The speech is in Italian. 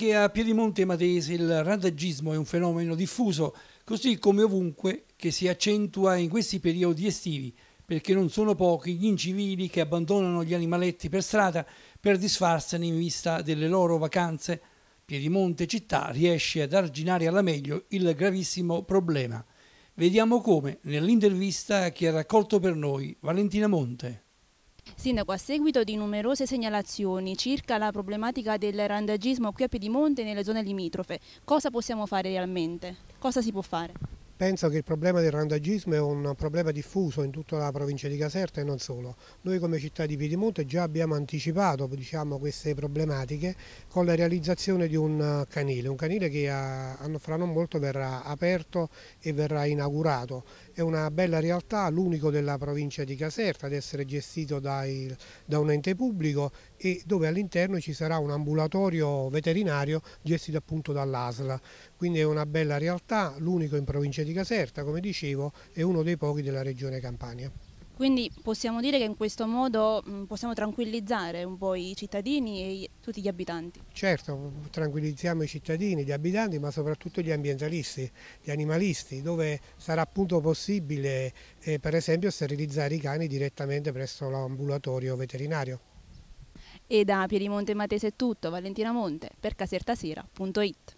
Anche a Piedimonte Matese il randagismo è un fenomeno diffuso, così come ovunque che si accentua in questi periodi estivi, perché non sono pochi gli incivili che abbandonano gli animaletti per strada per disfarsene in vista delle loro vacanze. Piedimonte città riesce ad arginare alla meglio il gravissimo problema. Vediamo come nell'intervista che ha raccolto per noi Valentina Monte. Sindaco, a seguito di numerose segnalazioni circa la problematica del randagismo qui a Piedimonte e nelle zone limitrofe, cosa possiamo fare realmente? Cosa si può fare? Penso che il problema del randagismo è un problema diffuso in tutta la provincia di Caserta e non solo. Noi come città di Piedimonte già abbiamo anticipato diciamo, queste problematiche con la realizzazione di un canile, un canile che fra non molto verrà aperto e verrà inaugurato. È una bella realtà, l'unico della provincia di Caserta ad essere gestito dai, da un ente pubblico e dove all'interno ci sarà un ambulatorio veterinario gestito appunto dall'ASLA. Quindi è una bella realtà, l'unico in provincia di di Caserta, come dicevo, è uno dei pochi della regione Campania. Quindi possiamo dire che in questo modo mm, possiamo tranquillizzare un po' i cittadini e tutti gli abitanti? Certo, tranquillizziamo i cittadini, gli abitanti, ma soprattutto gli ambientalisti, gli animalisti, dove sarà appunto possibile eh, per esempio sterilizzare i cani direttamente presso l'ambulatorio veterinario. E da Piedimonte Matese è tutto, Valentina Monte per casertasera.it.